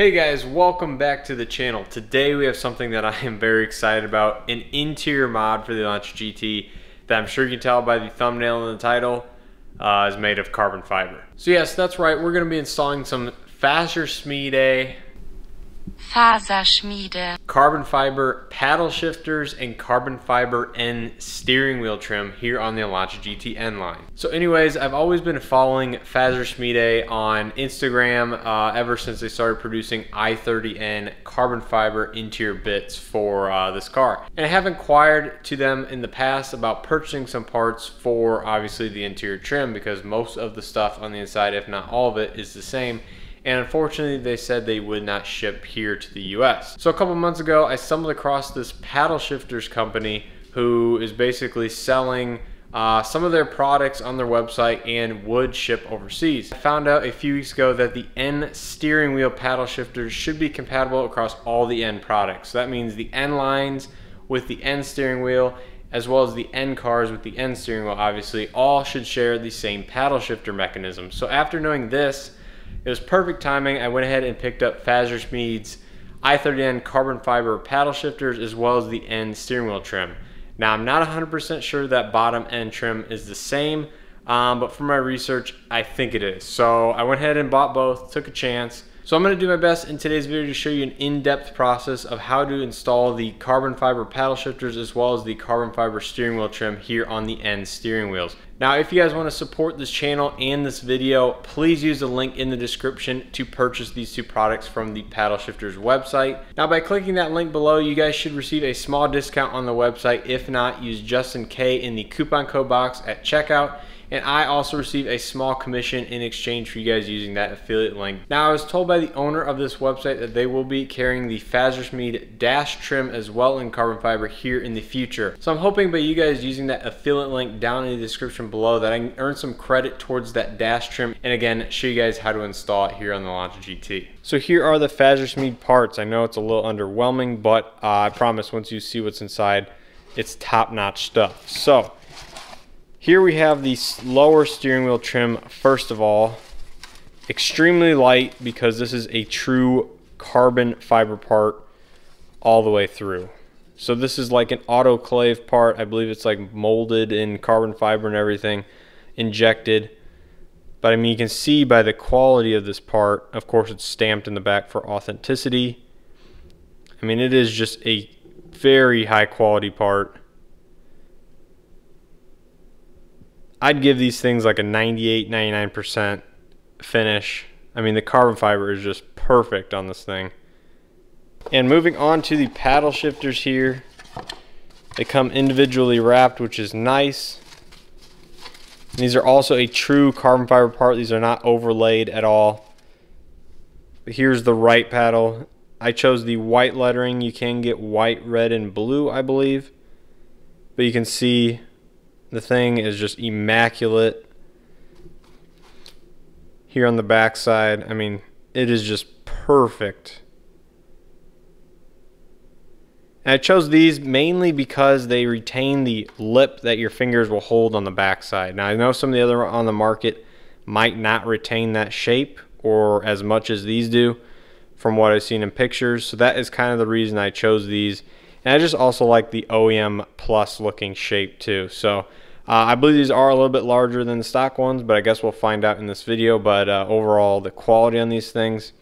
Hey guys, welcome back to the channel. Today we have something that I am very excited about, an interior mod for the Elantra GT that I'm sure you can tell by the thumbnail and the title uh, is made of carbon fiber. So yes, that's right, we're going to be installing some Faster Faserschmiede Faserschmiede. carbon fiber paddle shifters and carbon fiber N steering wheel trim here on the Elantra GTN line. So anyways, I've always been following Faserschmiede on Instagram uh, ever since they started producing i30N carbon fiber interior bits for uh, this car. And I have inquired to them in the past about purchasing some parts for obviously the interior trim because most of the stuff on the inside, if not all of it, is the same and unfortunately they said they would not ship here to the US. So a couple months ago I stumbled across this paddle shifters company who is basically selling uh, some of their products on their website and would ship overseas. I found out a few weeks ago that the N steering wheel paddle shifters should be compatible across all the N products. So that means the N lines with the N steering wheel as well as the N cars with the N steering wheel obviously all should share the same paddle shifter mechanism. So after knowing this, it was perfect timing. I went ahead and picked up Faserschmiede's i30N carbon fiber paddle shifters as well as the N steering wheel trim. Now I'm not 100% sure that bottom N trim is the same, um, but from my research, I think it is. So I went ahead and bought both, took a chance. So I'm going to do my best in today's video to show you an in-depth process of how to install the carbon fiber paddle shifters as well as the carbon fiber steering wheel trim here on the N steering wheels. Now if you guys want to support this channel and this video, please use the link in the description to purchase these two products from the paddle shifters website. Now by clicking that link below, you guys should receive a small discount on the website. If not, use Justin K in the coupon code box at checkout and I also receive a small commission in exchange for you guys using that affiliate link. Now I was told by the owner of this website that they will be carrying the Faserschmiede dash trim as well in carbon fiber here in the future. So I'm hoping by you guys using that affiliate link down in the description below that I can earn some credit towards that dash trim and again show you guys how to install it here on the Elantra GT. So here are the Faserschmiede parts. I know it's a little underwhelming but uh, I promise once you see what's inside it's top-notch stuff. So here we have the lower steering wheel trim first of all. Extremely light because this is a true carbon fiber part all the way through. So this is like an autoclave part. I believe it's like molded in carbon fiber and everything, injected. But I mean, you can see by the quality of this part, of course it's stamped in the back for authenticity. I mean, it is just a very high quality part. I'd give these things like a 98, 99% finish. I mean, the carbon fiber is just perfect on this thing. And moving on to the paddle shifters here. They come individually wrapped, which is nice. these are also a true carbon fiber part. These are not overlaid at all. But here's the right paddle. I chose the white lettering. You can get white, red, and blue, I believe. But you can see the thing is just immaculate. Here on the back side, I mean, it is just perfect. And I chose these mainly because they retain the lip that your fingers will hold on the back side. Now I know some of the other on the market might not retain that shape or as much as these do from what I've seen in pictures. So that is kind of the reason I chose these. And I just also like the OEM Plus looking shape too. So uh, I believe these are a little bit larger than the stock ones, but I guess we'll find out in this video. But uh, overall, the quality on these things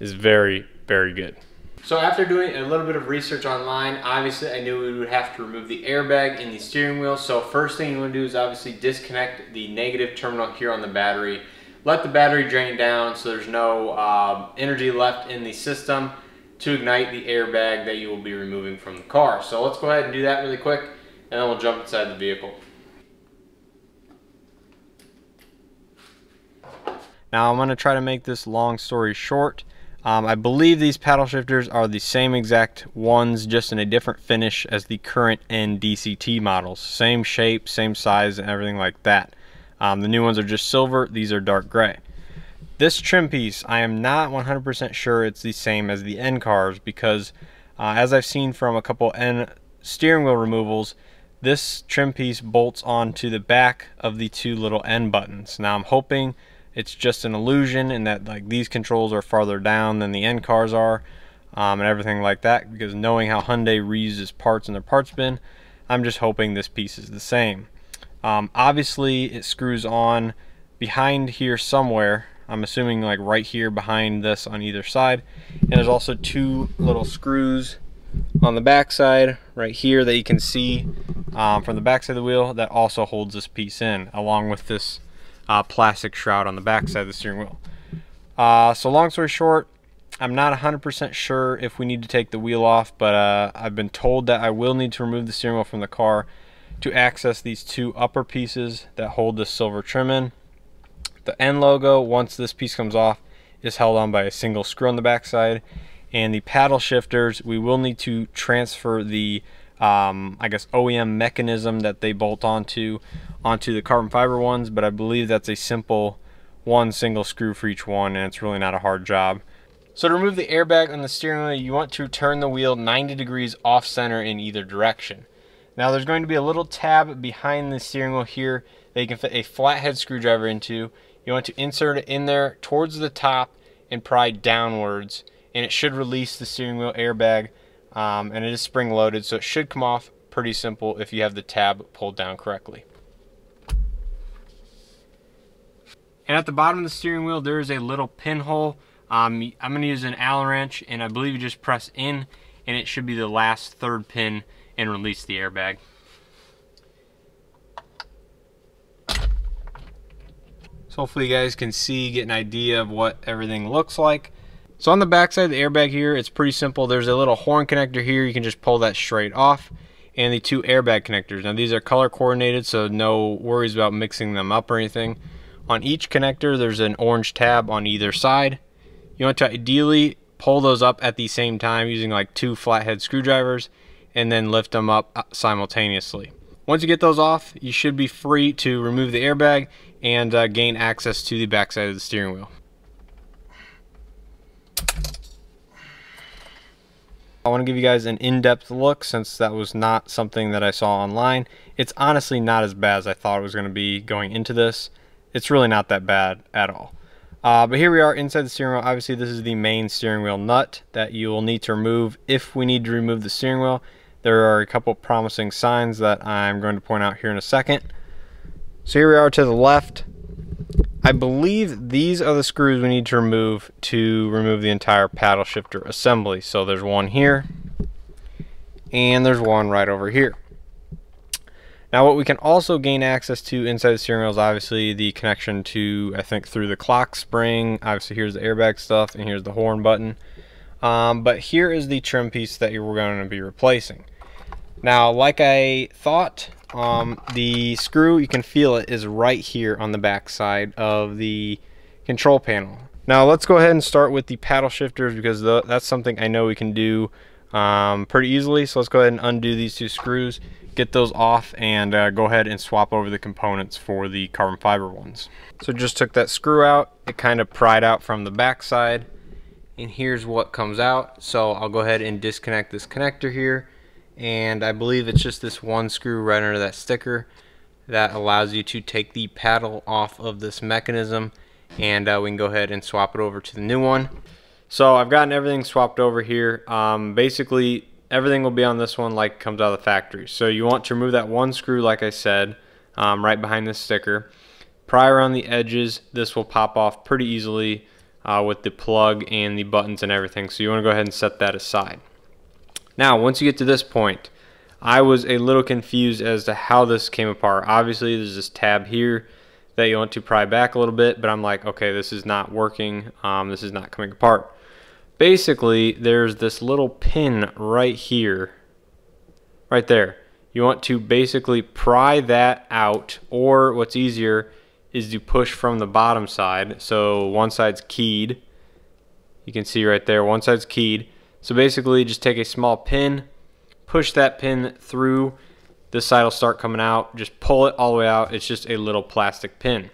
is very, very good. So after doing a little bit of research online, obviously I knew we would have to remove the airbag and the steering wheel. So first thing you want to do is obviously disconnect the negative terminal here on the battery. Let the battery drain down so there's no uh, energy left in the system to ignite the airbag that you will be removing from the car. So let's go ahead and do that really quick and then we'll jump inside the vehicle. Now I'm going to try to make this long story short. Um, I believe these paddle shifters are the same exact ones, just in a different finish as the current NDCT models. Same shape, same size, and everything like that. Um, the new ones are just silver, these are dark gray. This trim piece, I am not 100% sure it's the same as the N cars because uh, as I've seen from a couple N steering wheel removals, this trim piece bolts onto the back of the two little N buttons. Now I'm hoping it's just an illusion and that like these controls are farther down than the N cars are um, and everything like that because knowing how Hyundai reuses parts in their parts bin I'm just hoping this piece is the same. Um, obviously it screws on behind here somewhere. I'm assuming like right here behind this on either side. And there's also two little screws on the back side right here that you can see um, from the back side of the wheel that also holds this piece in along with this uh, plastic shroud on the back side of the steering wheel. Uh, so long story short, I'm not 100% sure if we need to take the wheel off, but uh, I've been told that I will need to remove the steering wheel from the car to access these two upper pieces that hold the silver trim in. The N logo, once this piece comes off, is held on by a single screw on the backside. And the paddle shifters, we will need to transfer the, um, I guess, OEM mechanism that they bolt onto onto the carbon fiber ones, but I believe that's a simple one single screw for each one and it's really not a hard job. So to remove the airbag on the steering wheel, you want to turn the wheel 90 degrees off center in either direction. Now there's going to be a little tab behind the steering wheel here that you can fit a flathead screwdriver into. You want to insert it in there towards the top and pry downwards and it should release the steering wheel airbag um, and it is spring loaded so it should come off pretty simple if you have the tab pulled down correctly. And at the bottom of the steering wheel, there is a little pinhole. Um, I'm going to use an Allen wrench, and I believe you just press in, and it should be the last third pin and release the airbag. So hopefully you guys can see, get an idea of what everything looks like. So on the back side of the airbag here, it's pretty simple. There's a little horn connector here. You can just pull that straight off. And the two airbag connectors. Now these are color coordinated, so no worries about mixing them up or anything. On each connector, there's an orange tab on either side. You want to ideally pull those up at the same time using like two flathead screwdrivers and then lift them up uh, simultaneously. Once you get those off, you should be free to remove the airbag and uh, gain access to the backside of the steering wheel. I want to give you guys an in-depth look since that was not something that I saw online. It's honestly not as bad as I thought it was going to be going into this it's really not that bad at all. Uh, but here we are inside the steering wheel. Obviously, this is the main steering wheel nut that you will need to remove if we need to remove the steering wheel. There are a couple promising signs that I'm going to point out here in a second. So here we are to the left. I believe these are the screws we need to remove to remove the entire paddle shifter assembly. So there's one here, and there's one right over here. Now what we can also gain access to inside the steering wheel is obviously the connection to, I think through the clock spring, obviously here's the airbag stuff and here's the horn button. Um, but here is the trim piece that you're going to be replacing. Now like I thought, um, the screw, you can feel it, is right here on the back side of the control panel. Now let's go ahead and start with the paddle shifters because the, that's something I know we can do um, pretty easily. So let's go ahead and undo these two screws get those off and uh, go ahead and swap over the components for the carbon fiber ones. So just took that screw out, it kind of pried out from the back side and here's what comes out. So I'll go ahead and disconnect this connector here and I believe it's just this one screw right under that sticker that allows you to take the paddle off of this mechanism and uh, we can go ahead and swap it over to the new one. So I've gotten everything swapped over here. Um, basically everything will be on this one like comes out of the factory. So you want to remove that one screw like I said um, right behind this sticker. Pry around the edges. This will pop off pretty easily uh, with the plug and the buttons and everything. So you want to go ahead and set that aside. Now once you get to this point I was a little confused as to how this came apart. Obviously there's this tab here that you want to pry back a little bit but I'm like okay this is not working. Um, this is not coming apart. Basically there's this little pin right here right there. You want to basically pry that out or what's easier is to push from the bottom side. So one side's keyed. You can see right there one side's keyed so basically just take a small pin push that pin through this side will start coming out just pull it all the way out it's just a little plastic pin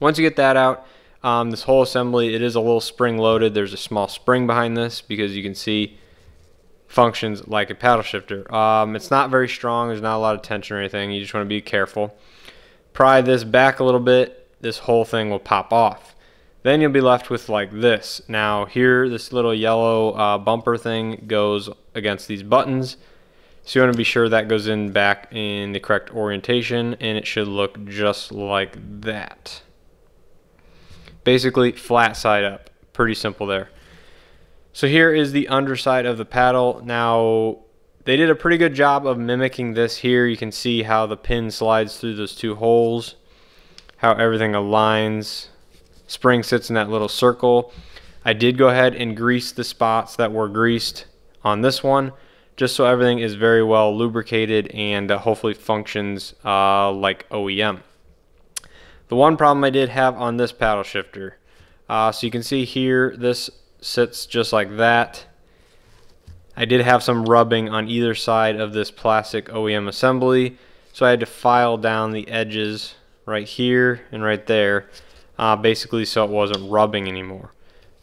once you get that out um, this whole assembly, it is a little spring loaded. There's a small spring behind this because you can see functions like a paddle shifter. Um, it's not very strong. There's not a lot of tension or anything. You just want to be careful. Pry this back a little bit this whole thing will pop off. Then you'll be left with like this. Now here, this little yellow uh, bumper thing goes against these buttons. So you want to be sure that goes in back in the correct orientation and it should look just like that. Basically flat side up. Pretty simple there. So here is the underside of the paddle. Now they did a pretty good job of mimicking this here. You can see how the pin slides through those two holes, how everything aligns. Spring sits in that little circle. I did go ahead and grease the spots that were greased on this one just so everything is very well lubricated and uh, hopefully functions uh, like OEM. The one problem I did have on this paddle shifter, uh, so you can see here this sits just like that. I did have some rubbing on either side of this plastic OEM assembly, so I had to file down the edges right here and right there, uh, basically so it wasn't rubbing anymore.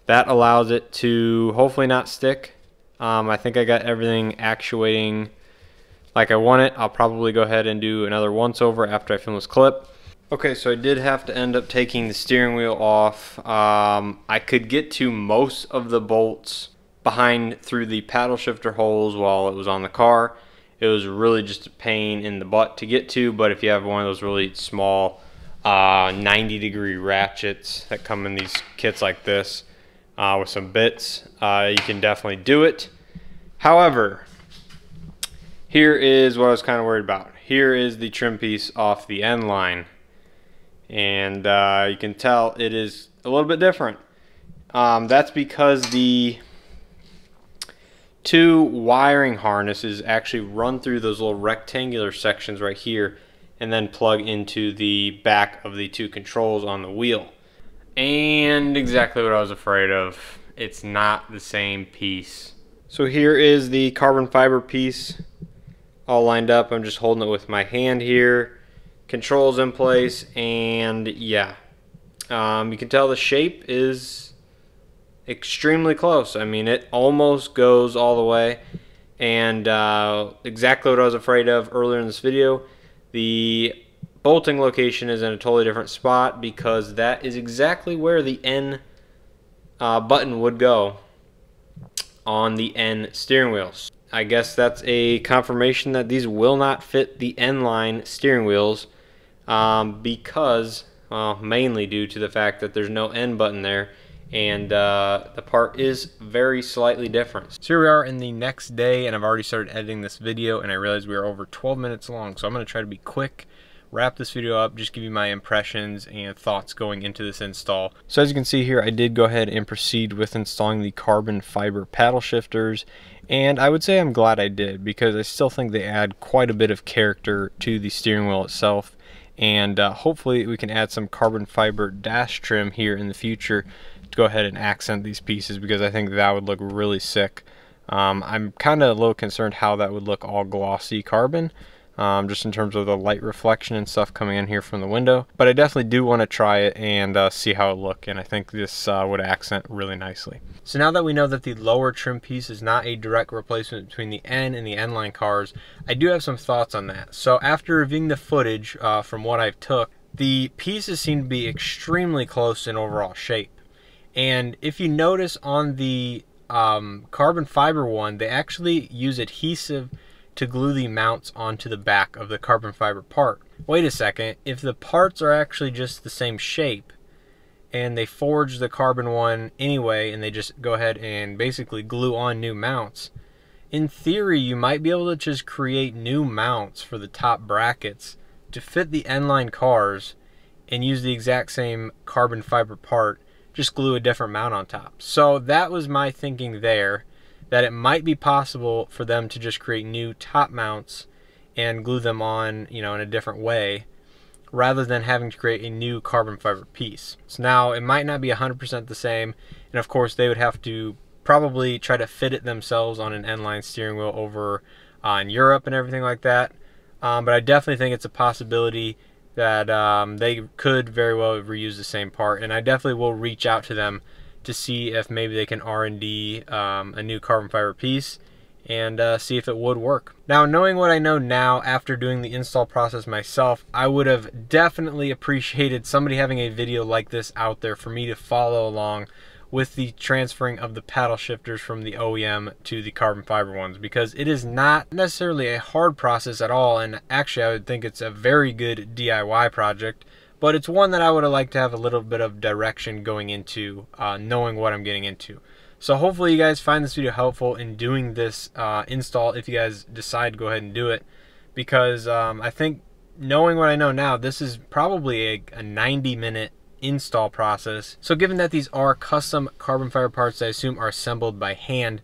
That allows it to hopefully not stick um, I think I got everything actuating like I want it. I'll probably go ahead and do another once over after I film this clip. Okay, so I did have to end up taking the steering wheel off. Um, I could get to most of the bolts behind through the paddle shifter holes while it was on the car. It was really just a pain in the butt to get to, but if you have one of those really small uh, 90 degree ratchets that come in these kits like this, uh, with some bits, uh, you can definitely do it. However, here is what I was kind of worried about. Here is the trim piece off the N line. And uh, you can tell it is a little bit different. Um, that's because the two wiring harnesses actually run through those little rectangular sections right here and then plug into the back of the two controls on the wheel. And exactly what I was afraid of. It's not the same piece. So here is the carbon fiber piece all lined up. I'm just holding it with my hand here. Controls in place and yeah. Um, you can tell the shape is extremely close. I mean it almost goes all the way and uh, exactly what I was afraid of earlier in this video. The bolting location is in a totally different spot because that is exactly where the N uh, button would go on the N steering wheels. I guess that's a confirmation that these will not fit the N-line steering wheels um, because, well, mainly due to the fact that there's no N button there and uh, the part is very slightly different. So here we are in the next day and I've already started editing this video and I realized we are over 12 minutes long so I'm going to try to be quick wrap this video up, just give you my impressions and thoughts going into this install. So as you can see here, I did go ahead and proceed with installing the carbon fiber paddle shifters. And I would say I'm glad I did because I still think they add quite a bit of character to the steering wheel itself. And uh, hopefully we can add some carbon fiber dash trim here in the future go ahead and accent these pieces because I think that would look really sick. Um, I'm kind of a little concerned how that would look all glossy carbon um, just in terms of the light reflection and stuff coming in here from the window. But I definitely do want to try it and uh, see how it look, and I think this uh, would accent really nicely. So now that we know that the lower trim piece is not a direct replacement between the N and the N-line cars, I do have some thoughts on that. So after reviewing the footage uh, from what I've took, the pieces seem to be extremely close in overall shape. And if you notice on the um, carbon fiber one, they actually use adhesive to glue the mounts onto the back of the carbon fiber part. Wait a second, if the parts are actually just the same shape and they forge the carbon one anyway and they just go ahead and basically glue on new mounts, in theory you might be able to just create new mounts for the top brackets to fit the N-line cars and use the exact same carbon fiber part, just glue a different mount on top. So that was my thinking there that it might be possible for them to just create new top mounts and glue them on, you know, in a different way rather than having to create a new carbon fiber piece. So now it might not be 100% the same, and of course they would have to probably try to fit it themselves on an N-line steering wheel over uh, in Europe and everything like that. Um, but I definitely think it's a possibility that um, they could very well reuse the same part, and I definitely will reach out to them to see if maybe they can R&D um, a new carbon fiber piece and uh, see if it would work. Now, knowing what I know now after doing the install process myself, I would have definitely appreciated somebody having a video like this out there for me to follow along with the transferring of the paddle shifters from the OEM to the carbon fiber ones because it is not necessarily a hard process at all and actually I would think it's a very good DIY project but it's one that I would have liked to have a little bit of direction going into uh, knowing what I'm getting into. So hopefully you guys find this video helpful in doing this uh, install if you guys decide to go ahead and do it because um, I think knowing what I know now, this is probably a, a 90 minute install process. So given that these are custom carbon fiber parts I assume are assembled by hand,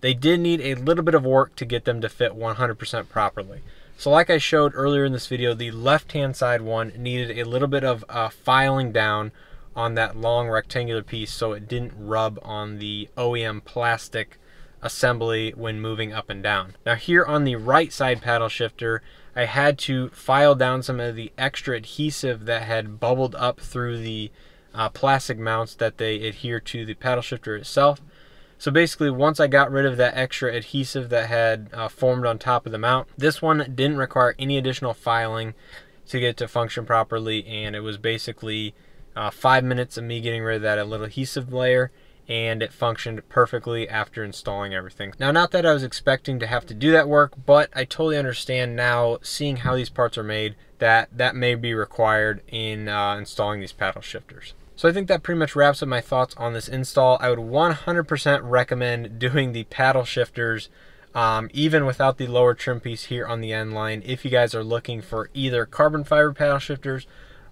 they did need a little bit of work to get them to fit 100% properly. So like I showed earlier in this video, the left-hand side one needed a little bit of uh, filing down on that long rectangular piece so it didn't rub on the OEM plastic assembly when moving up and down. Now here on the right side paddle shifter, I had to file down some of the extra adhesive that had bubbled up through the uh, plastic mounts that they adhere to the paddle shifter itself. So basically, once I got rid of that extra adhesive that had uh, formed on top of the mount, this one didn't require any additional filing to get it to function properly, and it was basically uh, five minutes of me getting rid of that little adhesive layer and it functioned perfectly after installing everything. Now, not that I was expecting to have to do that work, but I totally understand now, seeing how these parts are made, that that may be required in uh, installing these paddle shifters. So I think that pretty much wraps up my thoughts on this install. I would 100% recommend doing the paddle shifters um, even without the lower trim piece here on the N line if you guys are looking for either carbon fiber paddle shifters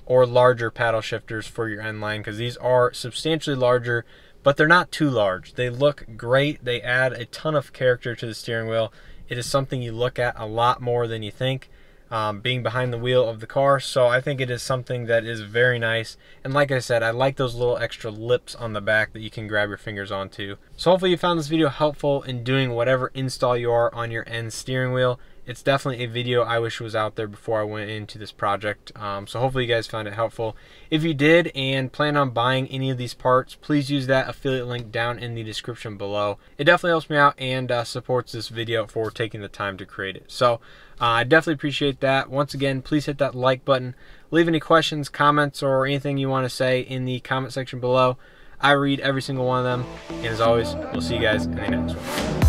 or larger paddle shifters for your N line because these are substantially larger but they're not too large. They look great. They add a ton of character to the steering wheel. It is something you look at a lot more than you think um, being behind the wheel of the car. So I think it is something that is very nice. And like I said, I like those little extra lips on the back that you can grab your fingers onto. So hopefully you found this video helpful in doing whatever install you are on your N steering wheel it's definitely a video I wish was out there before I went into this project. Um, so hopefully you guys found it helpful. If you did and plan on buying any of these parts, please use that affiliate link down in the description below. It definitely helps me out and uh, supports this video for taking the time to create it. So uh, I definitely appreciate that. Once again, please hit that like button. Leave any questions, comments, or anything you want to say in the comment section below. I read every single one of them. And as always, we'll see you guys in the next one.